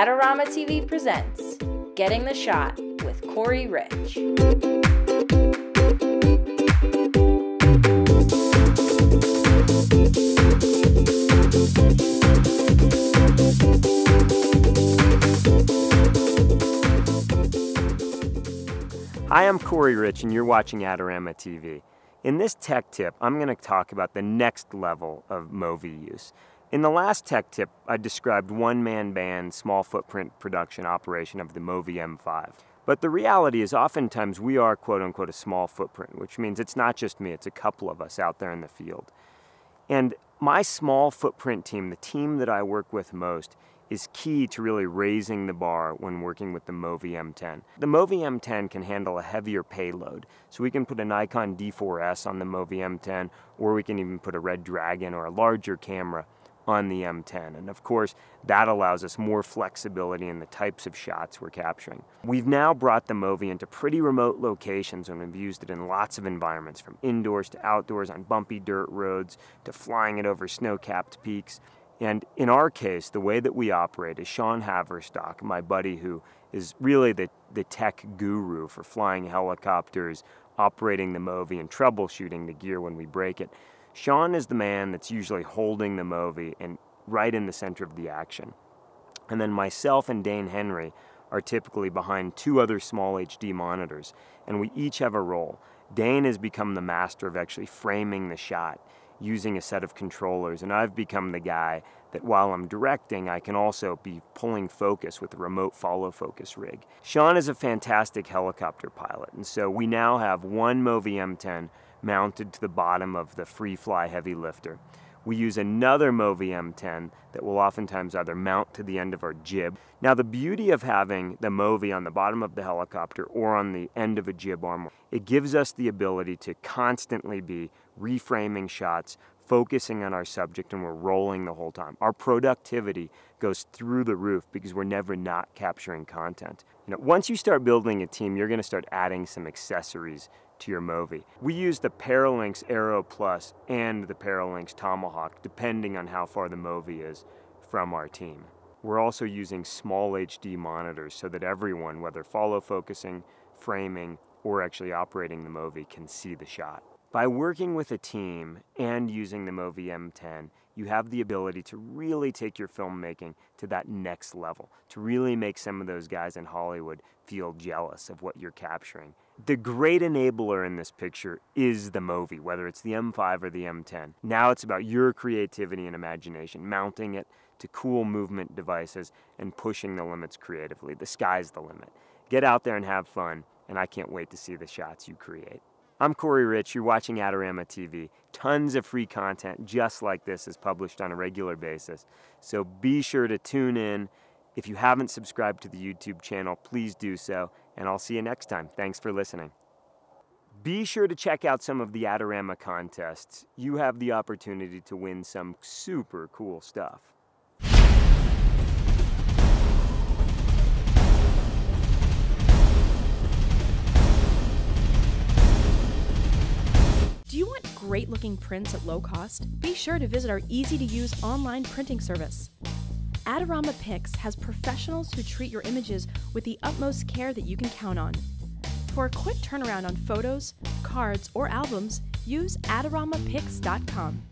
Adorama TV presents Getting the Shot with Corey Rich. Hi, I'm Corey Rich, and you're watching Adorama TV. In this tech tip, I'm going to talk about the next level of Movi use. In the last tech tip, I described one-man band, small footprint production operation of the Movi M5. But the reality is oftentimes we are quote-unquote a small footprint, which means it's not just me, it's a couple of us out there in the field. And my small footprint team, the team that I work with most, is key to really raising the bar when working with the Movi M10. The Movi M10 can handle a heavier payload, so we can put a Nikon D4S on the Movi M10, or we can even put a Red Dragon or a larger camera on the M10. And of course, that allows us more flexibility in the types of shots we're capturing. We've now brought the Movi into pretty remote locations and we've used it in lots of environments, from indoors to outdoors on bumpy dirt roads to flying it over snow-capped peaks. And in our case, the way that we operate is Sean Haverstock, my buddy who is really the, the tech guru for flying helicopters, operating the Movi, and troubleshooting the gear when we break it. Sean is the man that's usually holding the Movi and right in the center of the action. And then myself and Dane Henry are typically behind two other SmallHD monitors, and we each have a role. Dane has become the master of actually framing the shot using a set of controllers, and I've become the guy that while I'm directing, I can also be pulling focus with a remote follow focus rig. Sean is a fantastic helicopter pilot, and so we now have one Movi M10 mounted to the bottom of the Freefly heavy lifter. We use another Movi M10 that will oftentimes either mount to the end of our jib. Now the beauty of having the Movi on the bottom of the helicopter or on the end of a jib arm, it gives us the ability to constantly be reframing shots, focusing on our subject, and we're rolling the whole time. Our productivity goes through the roof because we're never not capturing content. You know, once you start building a team, you're going to start adding some accessories to your Movi. We use the Paralinx Arrow Plus and the Paralinx Tomahawk, depending on how far the Movi is from our team. We're also using SmallHD monitors so that everyone, whether follow focusing, framing, or actually operating the Movi, can see the shot. By working with a team and using the Movi M10, you have the ability to really take your filmmaking to that next level, to really make some of those guys in Hollywood feel jealous of what you're capturing. The great enabler in this picture is the Movi, whether it's the M5 or the M10. Now it's about your creativity and imagination, mounting it to cool movement devices and pushing the limits creatively. The sky's the limit. Get out there and have fun, and I can't wait to see the shots you create. I'm Corey Rich. You're watching Adorama TV. Tons of free content just like this is published on a regular basis. So be sure to tune in. If you haven't subscribed to the YouTube channel, please do so. And I'll see you next time. Thanks for listening. Be sure to check out some of the Adorama contests. You have the opportunity to win some super cool stuff. Great looking prints at low cost? Be sure to visit our easy to use online printing service. Adorama Pix has professionals who treat your images with the utmost care that you can count on. For a quick turnaround on photos, cards, or albums, use AdoramaPix.com.